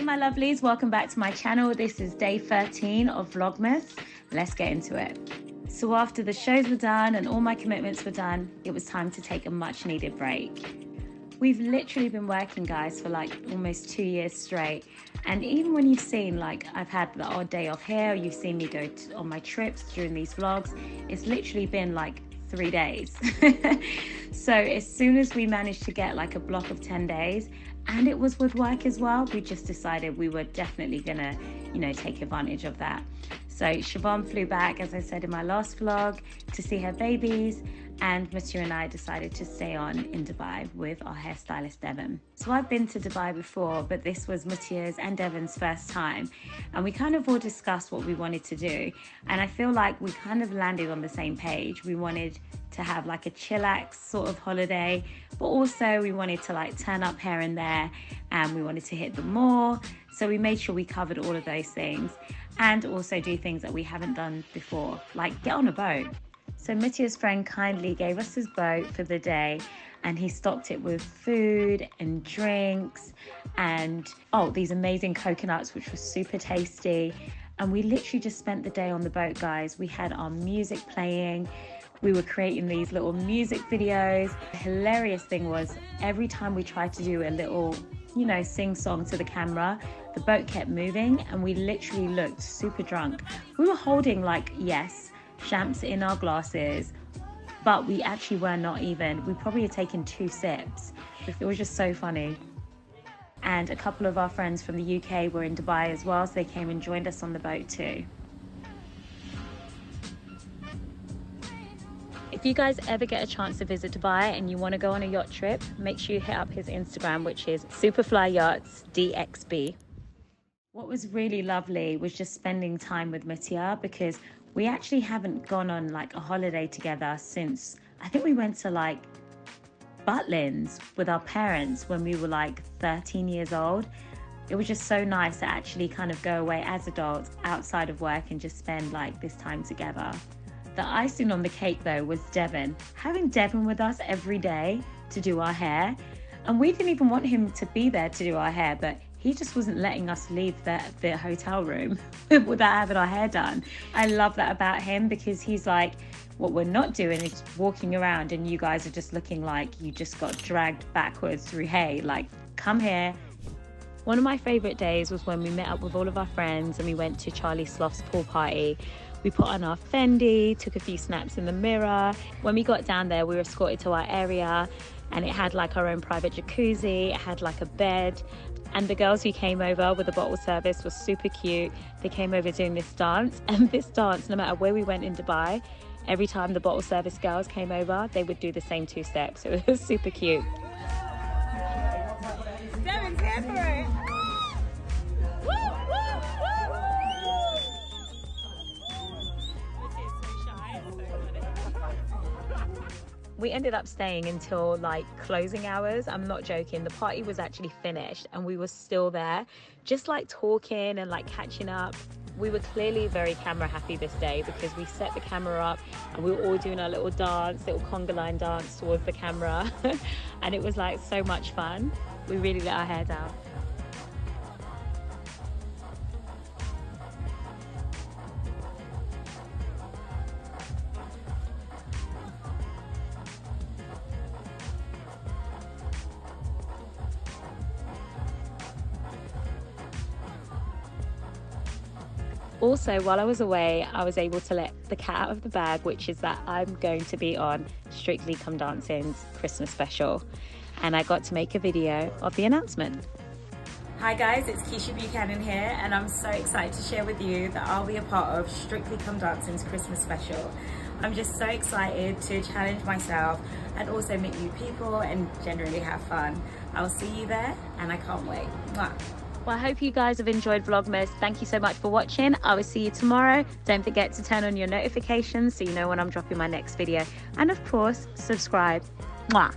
Hey my lovelies, welcome back to my channel. This is day 13 of Vlogmas. Let's get into it. So after the shows were done and all my commitments were done, it was time to take a much needed break. We've literally been working guys for like almost two years straight. And even when you've seen like I've had the odd day off here, or you've seen me go to, on my trips during these vlogs, it's literally been like three days. so as soon as we managed to get like a block of 10 days, and it was with work as well, we just decided we were definitely gonna, you know, take advantage of that. So Siobhan flew back, as I said in my last vlog, to see her babies, and Mutya and I decided to stay on in Dubai with our hairstylist Devon. So I've been to Dubai before, but this was Mutya's and Devon's first time, and we kind of all discussed what we wanted to do, and I feel like we kind of landed on the same page. We wanted to have like a chillax sort of holiday, but also we wanted to like turn up here and there, and we wanted to hit the mall. So we made sure we covered all of those things and also do things that we haven't done before, like get on a boat. So Mutya's friend kindly gave us his boat for the day and he stocked it with food and drinks and oh these amazing coconuts which were super tasty. And we literally just spent the day on the boat guys. We had our music playing. We were creating these little music videos. The hilarious thing was every time we tried to do a little you know sing song to the camera the boat kept moving and we literally looked super drunk. We were holding like yes champs in our glasses, but we actually were not even. We probably had taken two sips. It was just so funny. And a couple of our friends from the UK were in Dubai as well, so they came and joined us on the boat too. If you guys ever get a chance to visit Dubai and you want to go on a yacht trip, make sure you hit up his Instagram, which is Superfly Yachts DXB. What was really lovely was just spending time with Mutya because we actually haven't gone on like a holiday together since I think we went to like Butlins with our parents when we were like 13 years old. It was just so nice to actually kind of go away as adults outside of work and just spend like this time together. The icing on the cake though was Devon. Having Devon with us every day to do our hair. And we didn't even want him to be there to do our hair, but he just wasn't letting us leave the, the hotel room without having our hair done. I love that about him because he's like, what we're not doing is walking around and you guys are just looking like you just got dragged backwards through hay. Like, come here. One of my favorite days was when we met up with all of our friends and we went to Charlie Sloth's pool party. We put on our Fendi, took a few snaps in the mirror. When we got down there, we were escorted to our area and it had like our own private jacuzzi, it had like a bed, and the girls who came over with the bottle service were super cute. They came over doing this dance, and this dance, no matter where we went in Dubai, every time the bottle service girls came over, they would do the same two steps. It was super cute. Devon's here. We ended up staying until like closing hours. I'm not joking. The party was actually finished and we were still there, just like talking and like catching up. We were clearly very camera happy this day because we set the camera up and we were all doing our little dance, little conga line dance towards the camera. and it was like so much fun. We really let our hair down. Also, while I was away, I was able to let the cat out of the bag, which is that I'm going to be on Strictly Come Dancing's Christmas special. And I got to make a video of the announcement. Hi guys, it's Keisha Buchanan here and I'm so excited to share with you that I'll be a part of Strictly Come Dancing's Christmas special. I'm just so excited to challenge myself and also meet new people and generally have fun. I'll see you there and I can't wait. Mwah. Well, I hope you guys have enjoyed Vlogmas. Thank you so much for watching. I will see you tomorrow. Don't forget to turn on your notifications so you know when I'm dropping my next video. And of course, subscribe. Mwah.